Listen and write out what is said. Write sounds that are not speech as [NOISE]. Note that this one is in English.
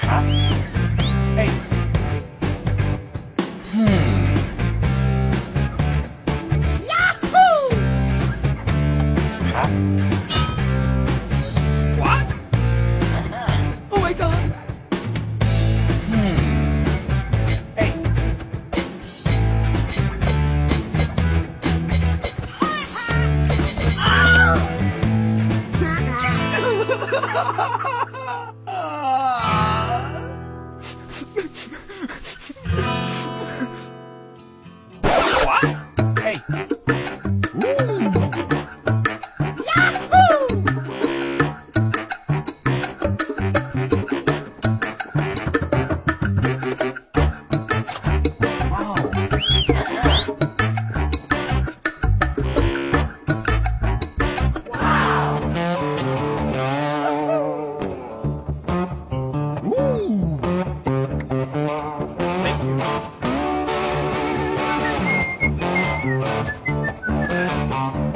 Huh? Hey. Hmm. Yahoo! Huh? What? Oh my god! Hmm. [LAUGHS] Hey. What? [LAUGHS] [LAUGHS] Yahoo!